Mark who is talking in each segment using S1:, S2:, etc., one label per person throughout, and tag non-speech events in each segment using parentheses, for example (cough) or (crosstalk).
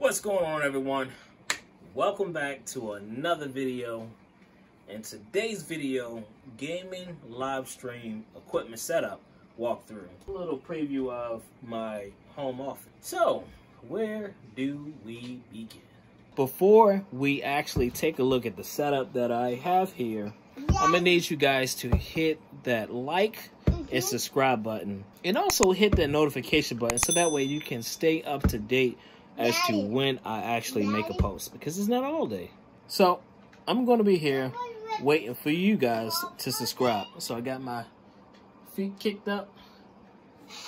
S1: What's going on everyone? Welcome back to another video. In today's video, gaming live stream equipment setup walkthrough. A little preview of my home office. So, where do we begin? Before we actually take a look at the setup that I have here, I'm gonna need you guys to hit that like and mm-hmm. subscribe button and also hit that notification button so that way you can stay up to date as to when I actually make a post because it's not all day. So I'm going to be here waiting for you guys to subscribe. So I got my feet kicked up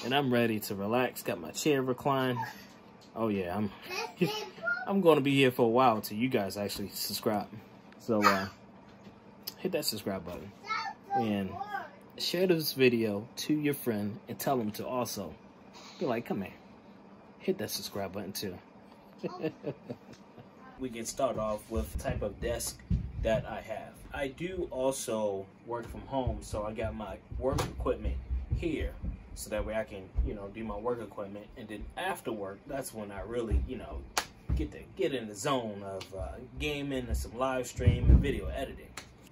S1: and I'm ready to relax. Got my chair reclined. Oh yeah, I'm (laughs) I'm going to be here for a while until you guys actually subscribe. So uh, hit that subscribe button and share this video to your friend and tell them to also be like, come here hit that subscribe button too. (laughs) we can start off with the type of desk that I have. I do also work from home, so I got my work equipment here so that way I can, you know, do my work equipment. And then after work, that's when I really, you know, get to get in the zone of uh, gaming and some live stream and video editing.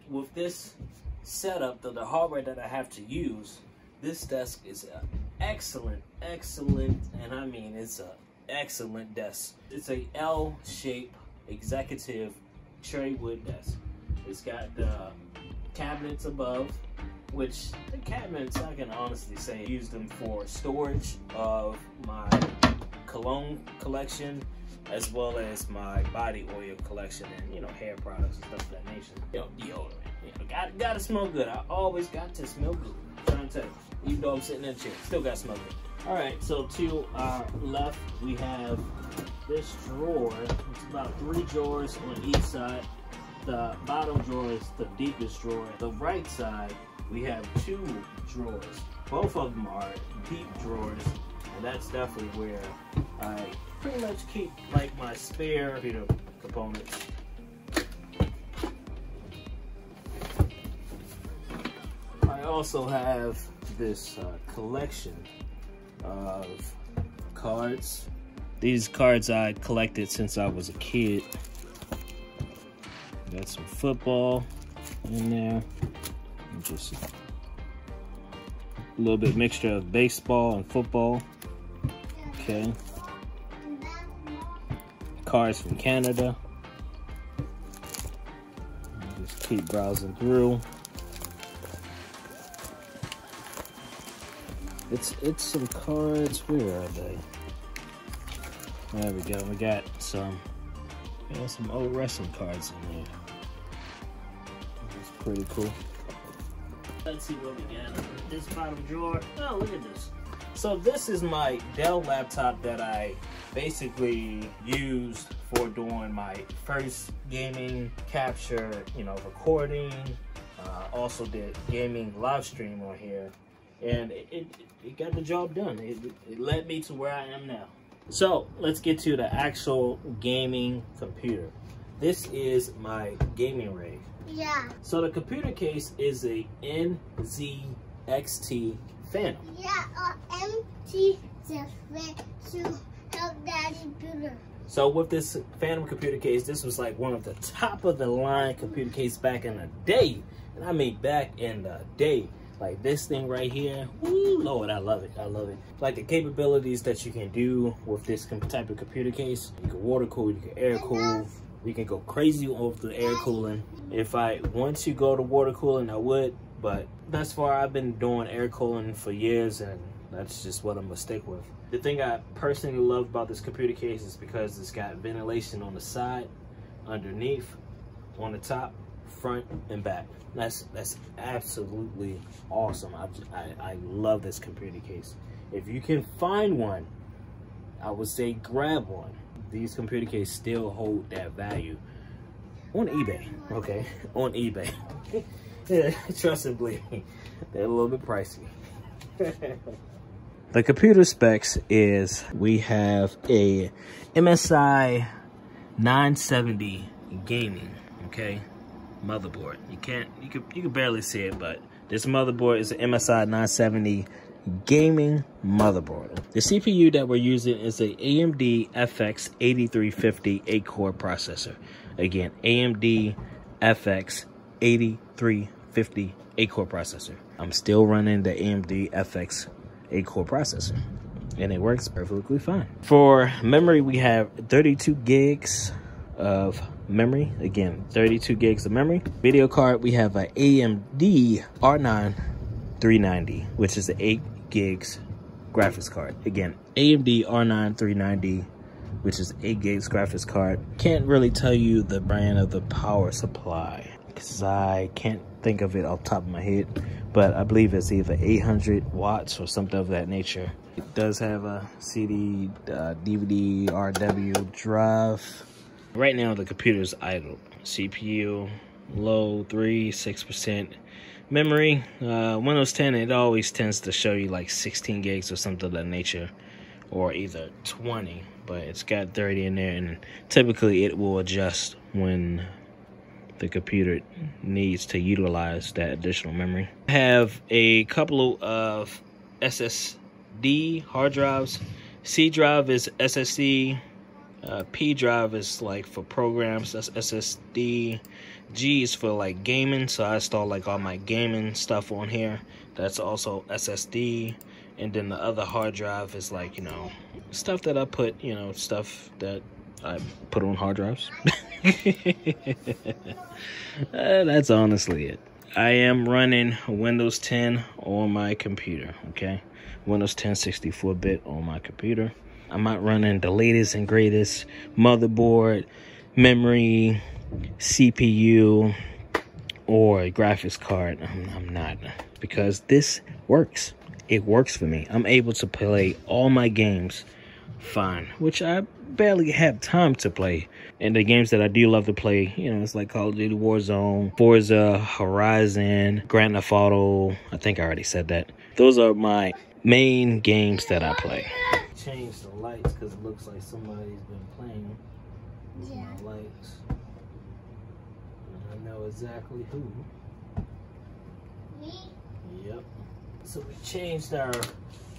S1: With this setup, the, the hardware that I have to use, this desk is an excellent, excellent, and I mean it's a excellent desk. It's a L-shaped executive cherry wood desk. It's got the cabinets above, which the cabinets I can honestly say use them for storage of my cologne collection as well as my body oil collection and you know hair products and stuff of that nature. You know, deodorant. You know, gotta, gotta smell good. I always got to smell good. You even though I'm sitting in a chair. Still got smoking. All right, so to our left, we have this drawer. It's about three drawers on each side. The bottom drawer is the deepest drawer. The right side, we have two drawers. Both of them are deep drawers, and that's definitely where I pretty much keep like my spare computer components. Also have this uh, collection of cards. These cards I collected since I was a kid. Got some football in there. Just a little bit mixture of baseball and football. Okay. Cards from Canada. Just keep browsing through. It's it's some cards. Where are they? There we go. We got some. We got some old wrestling cards in there. That's pretty cool. Let's see what we got. This bottom drawer. Oh, look at this. So this is my Dell laptop that I basically used for doing my first gaming capture, you know, recording. Uh, also did gaming live stream on here and it, it, it got the job done. It, it led me to where I am now. So let's get to the actual gaming computer. This is my gaming rig.
S2: Yeah.
S1: So the computer case is a NZXT Phantom.
S2: Yeah, uh, MT to help daddy computer.
S1: So with this Phantom computer case, this was like one of the top of the line computer case back in the day. And I mean back in the day. Like this thing right here, woo, Lord, I love it. I love it. Like the capabilities that you can do with this type of computer case. You can water cool, you can air cool. We can go crazy with the air cooling. If I want to go to water cooling, I would. But thus far, I've been doing air cooling for years, and that's just what I'm gonna stick with. The thing I personally love about this computer case is because it's got ventilation on the side, underneath, on the top, front, and back. That's that's absolutely awesome. I, I, I love this computer case. If you can find one, I would say grab one. These computer cases still hold that value on eBay. Okay, (laughs) on eBay. trust and believe me, they're a little bit pricey. the computer specs is we have a MSI 970 gaming. Okay, motherboard. You can't, you can, you can barely see it, but this motherboard is an MSI 970 gaming motherboard. The CPU that we're using is a AMD FX 8350 8-core processor. Again, AMD FX 8350 8-core processor. I'm still running the AMD FX 8-core processor and it works perfectly fine. For memory, we have 32 gigs of memory. Again, 32 gigs of memory. Video card, we have an AMD R9 390, which is an 8 gigs graphics card. Again, AMD R9 390, which is 8 gigs graphics card. Can't really tell you the brand of the power supply because I can't think of it off top of my head, but I believe it's either 800 watts or something of that nature. It does have a CD, uh, DVD, RW drive. Right now the computer is idle. CPU low, 3, 6%. Memory, uh, Windows 10, it always tends to show you like 16 gigs or something of that nature, or either 20, but it's got 30 in there, and typically it will adjust when the computer needs to utilize that additional memory. I have a couple of SSD hard drives. C drive is SSD. Uh, P drive is like for programs. That's SSD. G is for like gaming, so I install like all my gaming stuff on here. That's also SSD. And then the other hard drive is like, you know, stuff that I put, you know, stuff that I put on hard drives. (laughs) uh, that's honestly it. I am running Windows 10 on my computer, okay? Windows 10 64-bit on my computer. I'm not running the latest and greatest motherboard, memory, CPU, or graphics card. I'm, I'm not because this works. It works for me. I'm able to play all my games fine, which I barely have time to play. And the games that I do love to play, you know, it's like Call of Duty Warzone, Forza, Horizon, Grand Theft Auto. I think I already said that. Those are my main games that I play. Change the lights because it looks like somebody's been playing with yeah. my lights And I know exactly who. Me? Yep. So we changed our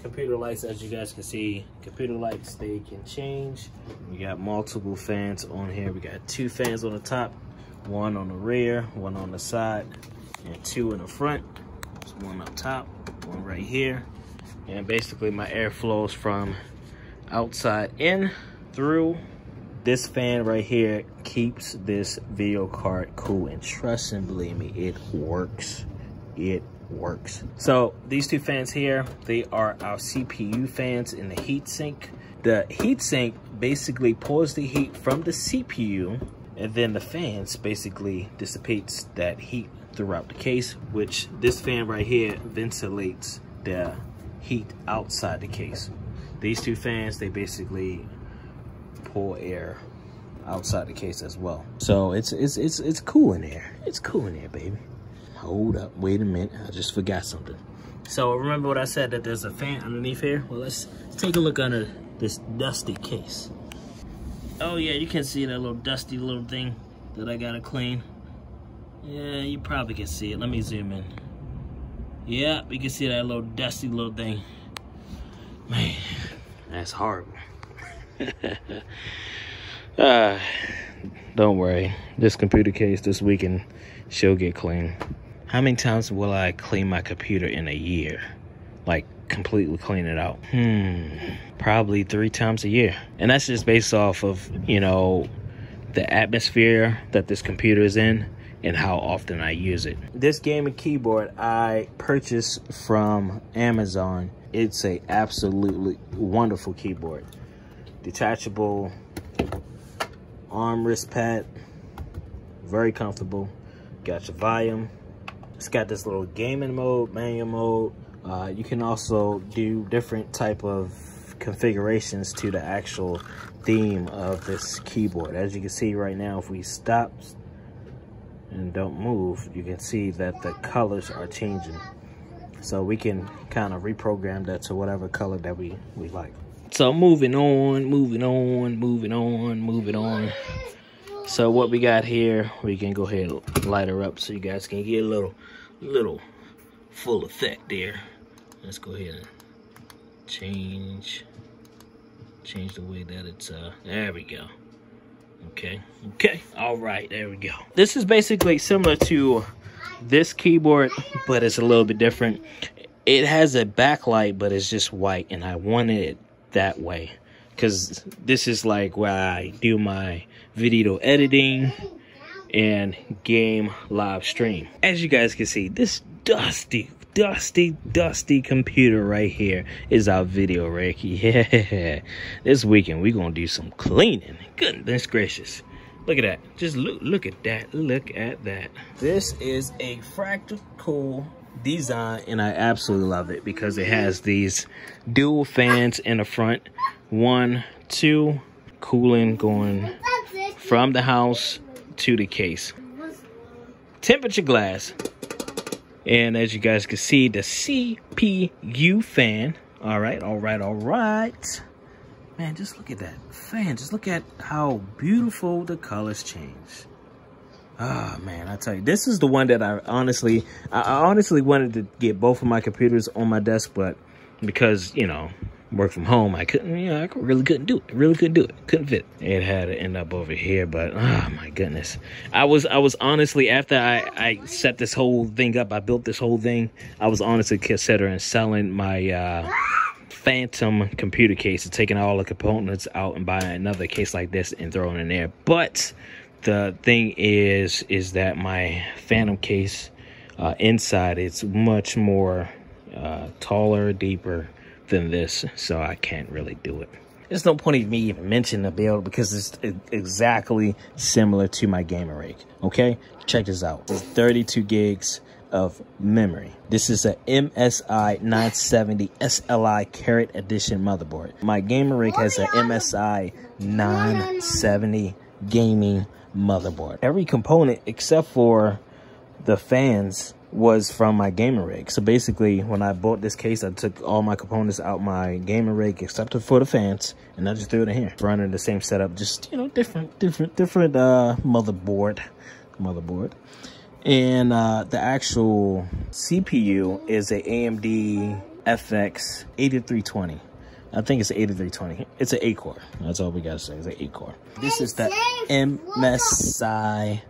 S1: computer lights as you guys can see. Computer lights, they can change. We got multiple fans on here. We got two fans on the top, one on the rear, one on the side, and two in the front. There's one up top, one right here. And basically my air flows from outside in through. This fan right here keeps this video card cool and trust and believe me it works. It works. So these two fans here they are our cpu fans in the heatsink the heatsink basically pulls the heat from the cpu and then the fans basically dissipates that heat throughout the case which this fan right here ventilates the heat outside the case these two fans they basically pull air outside the case as well. So it's it's it's it's cool in there. It's cool in there, baby. Hold up, wait a minute. I just forgot something. So remember what I said that there's a fan underneath here? Well, let's take a look under this dusty case. Oh yeah, you can see that little dusty little thing that I gotta clean. Yeah, you probably can see it. Let me zoom in. Yeah, you can see that little dusty little thing. Man, that's hard. (laughs) ah, don't worry. This computer case this weekend, she'll get clean. How many times will I clean my computer in a year? Like completely clean it out? Hmm, probably three times a year. And that's just based off of, you know, the atmosphere that this computer is in and how often I use it. This gaming keyboard I purchased from Amazon. It's a absolutely wonderful keyboard. Detachable arm wrist pad very comfortable. Got your volume. It's got this little gaming mode manual mode. Uh, you can also do different type of configurations to the actual theme of this keyboard. As you can see right now if we stop and don't move you can see that the colors are changing so we can kind of reprogram that to whatever color that we we like so moving on, moving on, moving on, moving on. So what we got here, we can go ahead and light her up so you guys can get a little, little full effect there. let's go ahead and change change the way that it's uh there we go okay okay all right there we go this is basically similar to this keyboard but it's a little bit different it has a backlight but it's just white and i wanted it that way because this is like where i do my video editing and game live stream as you guys can see this dusty dusty, dusty computer right here is our video rig. (laughs) Yeah. This weekend we're gonna do some cleaning. Goodness gracious. Look at that. Just look look at that. Look at that. This is a fractal design and I absolutely love it because it has these dual fans in the front. One, two, cooling going from the house to the case. Temperature glass. And as you guys can see, the CPU fan. All right, all right, all right. Man, just look at that fan. Just look at how beautiful the colors change. Ah, oh, man, I tell you, this is the one that I honestly, I honestly wanted to get both of my computers on my desk, but because, you know, work from home, I couldn't, you know, I really couldn't do it. Really couldn't do it. Couldn't fit. It had to end up over here, but oh my goodness. I was, I was honestly, after I, I set this whole thing up, I built this whole thing, I was honestly considering selling my, uh, phantom computer case and taking all the components out and buying another case like this and throwing in there. But the thing is, is that my phantom case, uh, inside, it's much more, uh, taller, deeper, than this, so I can't really do it. There's no point of me even mentioning the build because it's exactly similar to my gamer. Okay, check this out. It's 32 gigs of memory. This is a MSI 970 SLI Krait Edition motherboard. My gamer rig has a MSI 970 gaming motherboard. Every component except for the fans was from my gamer rig. So basically, when I bought this case, I took all my components out my gamer rig, except for the fans, and I just threw it in here. Running the same setup, just, you know, different, different, different uh, motherboard, motherboard. And uh, the actual CPU is a AMD FX 8320. I think it's 8320. It's an 8 core. That's all we gotta say. It's an 8 core. This is the MSI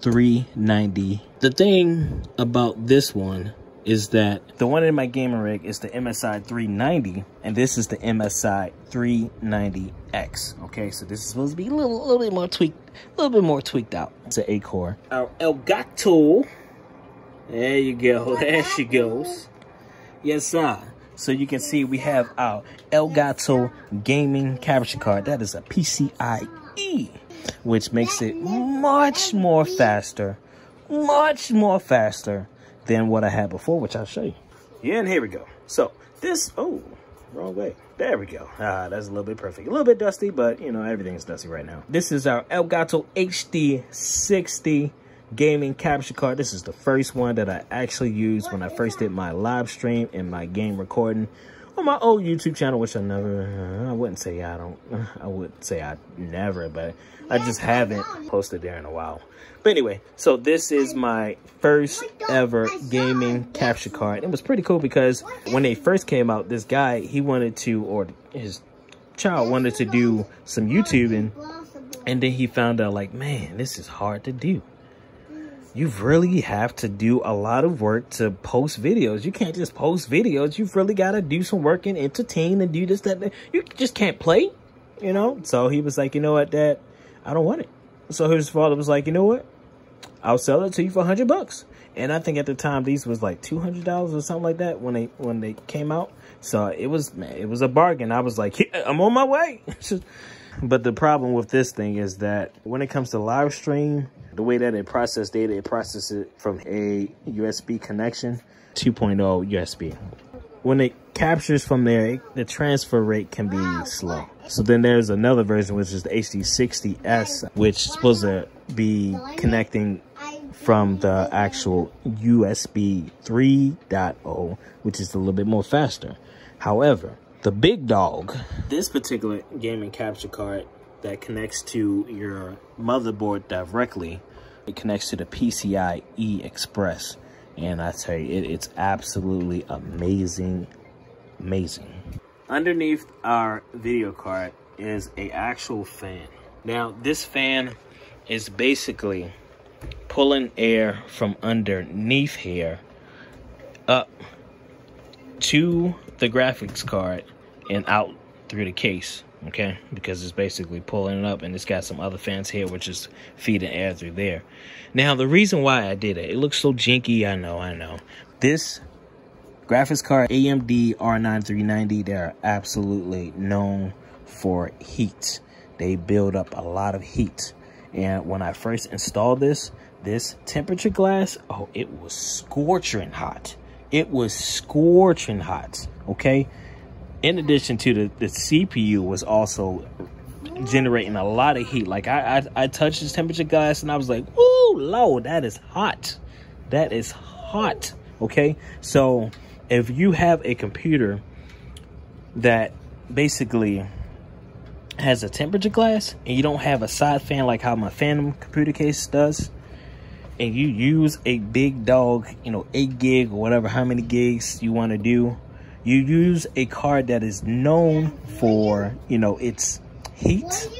S1: 390. The thing about this one is that the one in my gamer rig is the MSI 390 and this is the MSI 390X. Okay, so this is supposed to be a little, a little bit more tweaked, a little bit more tweaked out. It's an 8 core. Our Elgato. There you go. (laughs) There she goes. Yes, sir. So you can see we have our Elgato gaming capture card. That is a PCIe which makes it much more faster, much more faster than what I had before, which I'll show you. Yeah, and here we go. So this, oh, wrong way. There we go. Ah, that's a little bit perfect. A little bit dusty, but you know, everything's dusty right now. This is our Elgato HD60 gaming capture card. This is the first one that I actually used when I first did my live stream and my game recording on my old YouTube channel, which I never, uh, I wouldn't say I don't, (laughs) I wouldn't say I never, but I just haven't posted there in a while. But anyway, so this is my first ever gaming capture card. It was pretty cool because when they first came out, this guy, he wanted to, or his child wanted to do some YouTubing. And then he found out like, man, this is hard to do you really have to do a lot of work to post videos. You can't just post videos. You've really got to do some work and entertain and do this, that. You just can't play, you know? So he was like, you know what, Dad? I don't want it. So his father was like, you know what? I'll sell it to you for a hundred bucks. And I think at the time these was like two hundred dollars or something like that when they when they came out. So it was man, it was a bargain. I was like, yeah, I'm on my way. (laughs) but the problem with this thing is that when it comes to live stream, the way that it processes data, it processes it from a USB connection, 2.0 USB. When it captures from there, the transfer rate can be slow. So then there's another version, which is the HD60S, which is supposed to be connecting from the actual USB 3.0, which is a little bit more faster. However, the big dog, this particular gaming capture card that connects to your motherboard directly. It connects to the PCIe Express. And I tell you, it, it's absolutely amazing, amazing. Underneath our video card is a actual fan. Now, this fan is basically pulling air from underneath here up to the graphics card and out through the case okay? Because it's basically pulling it up and it's got some other fans here which is feeding air through there. Now the reason why i did it it looks so jinky i know i know. This graphics card amd r9 390 they're absolutely known for heat. They build up a lot of heat. And when i first installed this this temperature glass oh it was scorching hot. It was scorching hot okay in addition to the, the CPU was also generating a lot of heat. Like I, I, I touched this temperature glass and I was like, "Ooh, Lord, that is hot. That is hot." Okay, so if you have a computer that basically has a temperature glass and you don't have a side fan like how my Phantom computer case does, and you use a big dog, you know, eight gig or whatever, how many gigs you want to do you use a card that is known for, you know, its heat,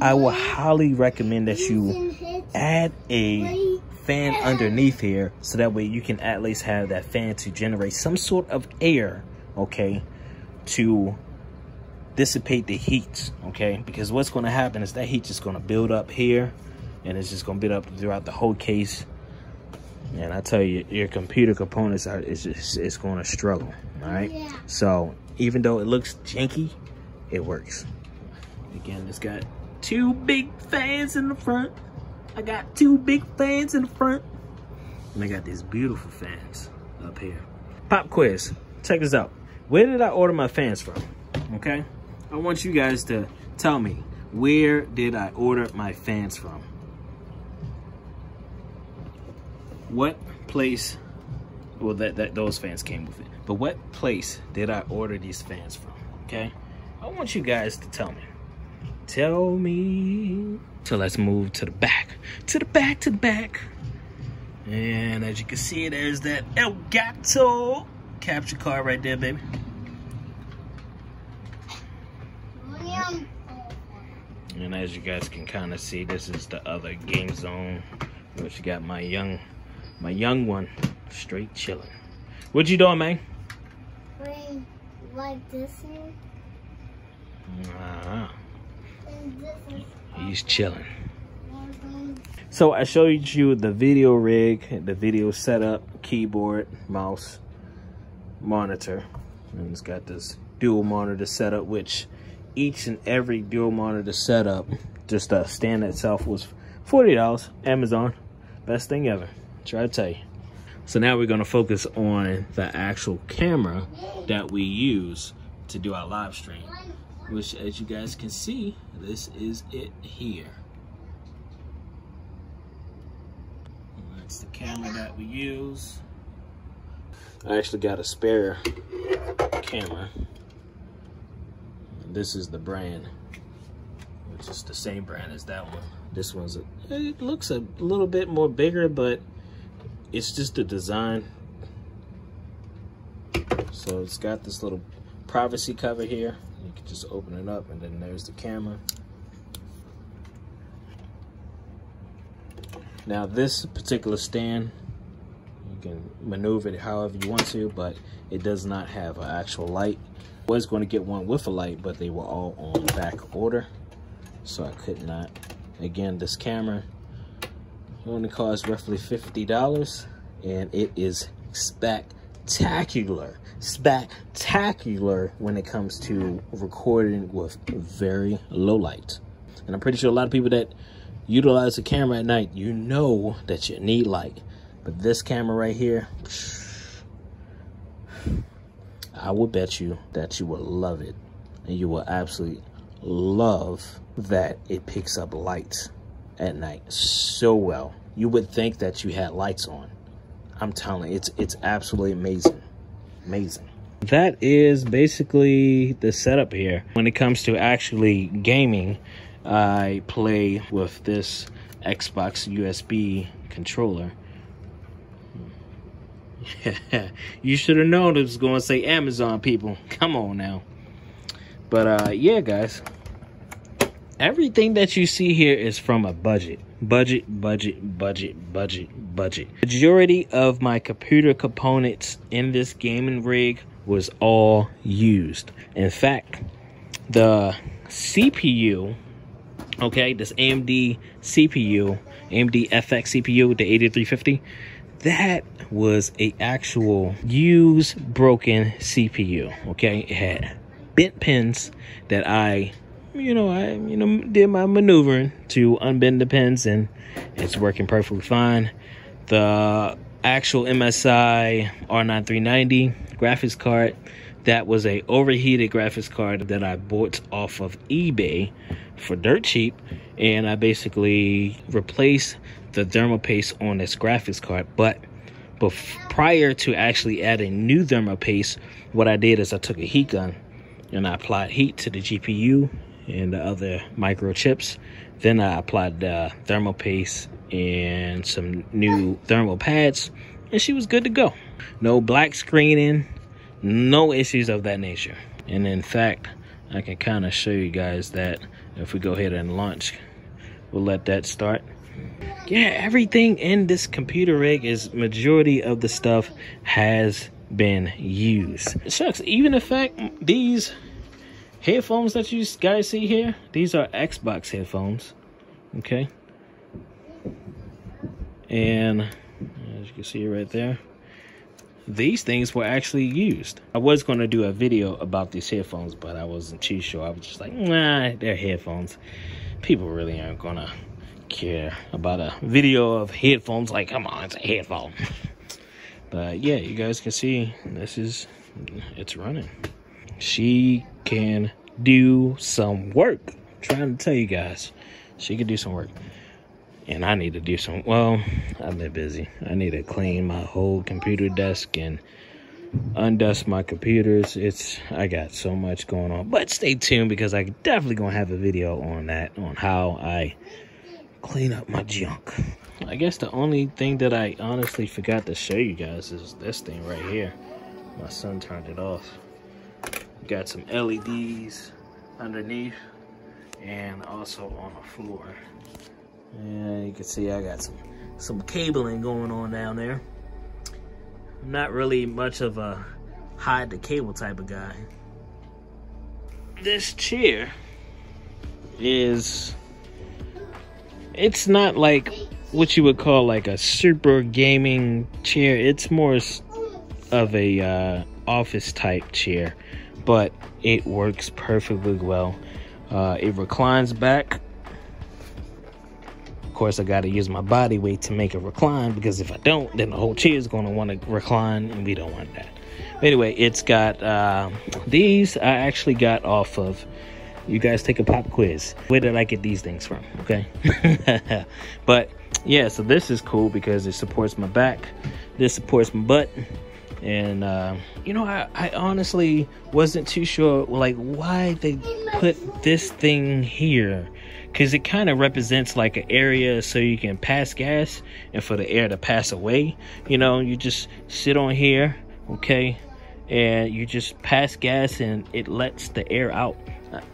S1: I will highly recommend that you add a fan underneath here so that way you can at least have that fan to generate some sort of air, okay, to dissipate the heat, okay? Because what's going to happen is that heat just going to build up here and it's just going to build up throughout the whole case. And I tell you, your computer components are it's just it's going to struggle. All right. Yeah. So even though it looks janky, it works. Again, it's got two big fans in the front. I got two big fans in the front. And I got these beautiful fans up here. Pop quiz. Check this out. Where did I order my fans from? Okay. I want you guys to tell me where did I order my fans from? What place well that, that those fans came with it but what place did i order these fans from okay? I want you guys to tell me. Tell me. So let's move to the back to the back to the back. And as you can see there's that elgato capture card right there baby. And as you guys can kind of see this is the other game zone which got my young my young one straight chilling. What you doing, man?
S2: Playing like this one. Uh
S1: -huh. He's chilling. So I showed you the video rig, the video setup, keyboard, mouse, monitor. And it's got this dual monitor setup, which each and every dual monitor setup, just a stand itself was $40. Amazon, best thing ever. Try to tell you. So now we're gonna focus on the actual camera that we use to do our live stream, which as you guys can see, this is it here. That's the camera that we use. I actually got a spare camera. This is the brand, which is the same brand as that one. This one's, a, it looks a little bit more bigger, but it's just the design. So it's got this little privacy cover here. You can just open it up and then there's the camera. Now this particular stand, you can maneuver it however you want to, but it does not have an actual light. Was going to get one with a light, but they were all on back order, so I could not. Again, this camera only costs roughly $50 and it is spectacular. Spectacular when it comes to recording with very low light. And I'm pretty sure a lot of people that utilize the camera at night, you know that you need light. But this camera right here, I will bet you that you will love it. And you will absolutely love that it picks up light at night so well. You would think that you had lights on. I'm telling you, it's it's absolutely amazing. Amazing. That is basically the setup here. When it comes to actually gaming, I play with this Xbox USB controller. (laughs) you should have known it was going to say Amazon people. Come on now. But uh, yeah, guys. Everything that you see here is from a budget. Budget, budget, budget, budget, budget. Majority of my computer components in this gaming rig was all used. In fact, the CPU, okay, this AMD CPU, AMD FX CPU, the 8350, that was a actual used broken CPU. Okay, it had bent pins that I, you know, I you know did my maneuvering to unbend the pins, and it's working perfectly fine. The actual MSI R9390 graphics card that was a overheated graphics card that I bought off of eBay for dirt cheap and I basically replaced the thermal paste on this graphics card but but prior to actually adding new thermal paste what I did is I took a heat gun and I applied heat to the GPU and the other microchips. Then I applied the thermal paste and some new thermal pads and she was good to go. No black screening no issues of that nature. And in fact I can kind of show you guys that if we go ahead and launch we'll let that start. Yeah everything in this computer rig is majority of the stuff has been used. It sucks. even the fact these headphones that you guys see here these are xbox headphones okay and as you can see right there these things were actually used. I was going to do a video about these headphones, but I wasn't too sure. I was just like, nah, they're headphones. People really aren't going to care about a video of headphones. Like, come on, it's a headphone. (laughs) but yeah, you guys can see this is, it's running. She can do some work. I'm trying to tell you guys, she can do some work and I need to do some. Well, I've been busy. I need to clean my whole computer desk and undust my computers. It's I got so much going on. But stay tuned because I definitely gonna have a video on that on how I clean up my junk. I guess the only thing that I honestly forgot to show you guys is this thing right here. My son turned it off. Got some LEDs underneath and also on the floor. And you can see I got some some cabling going on down there. I'm not really much of a hide the cable type of guy. This chair is it's not like what you would call like a super gaming chair. It's more of a uh, office type chair, but it works perfectly well. Uh, it reclines back Of course, I got to use my body weight to make it recline because if I don't, then the whole chair is going to want to recline, and we don't want that. But anyway, it's got uh, these. I actually got off of. You guys take a pop quiz. Where did I get these things from? Okay, (laughs) but yeah, so this is cool because it supports my back. This supports my butt and uh, you know I, I honestly wasn't too sure like why they put this thing here because it kind of represents like an area so you can pass gas and for the air to pass away you know you just sit on here okay and you just pass gas and it lets the air out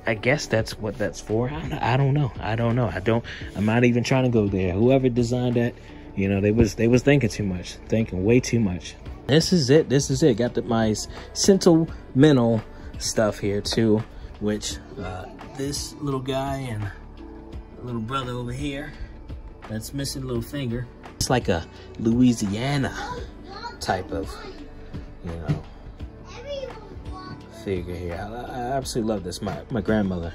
S1: I guess that's what that's for. I don't know. I don't know. I don't. I'm not even trying to go there. Whoever designed that, you know, they was they was thinking too much, thinking way too much. This is it. This is it. Got the, my sentimental stuff here too, which uh, this little guy and little brother over here that's missing a little finger. It's like a Louisiana type of, you know, figure here. I, I absolutely love this. My, my grandmother,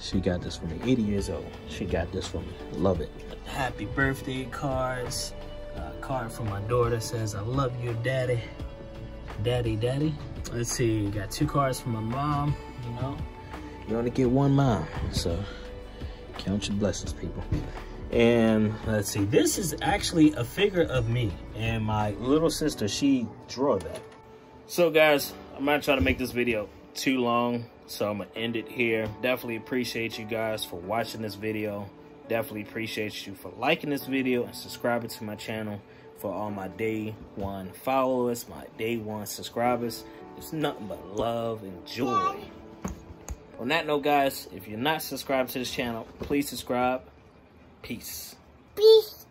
S1: she got this for me. 80 years old. She got this for me. Love it. Happy birthday cards. Uh, card from my daughter says, I love you, daddy. Daddy, daddy. Let's see, got two cards from my mom, you know. You only get one mom, so Count your blessings, people. And let's see, this is actually a figure of me. And my little sister, she drew that. So guys, I'm not trying to make this video too long. So I'm gonna end it here. Definitely appreciate you guys for watching this video. Definitely appreciate you for liking this video and subscribing to my channel. for all my day one followers, my day one subscribers. It's nothing but love and joy. On that note, guys, if you're not subscribed to this channel, please subscribe. Peace.
S2: Peace.